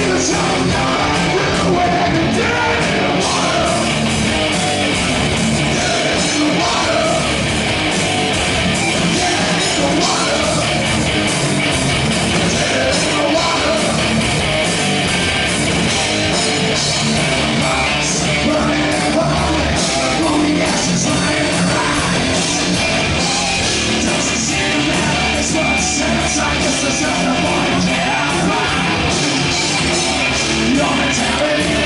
you shall not.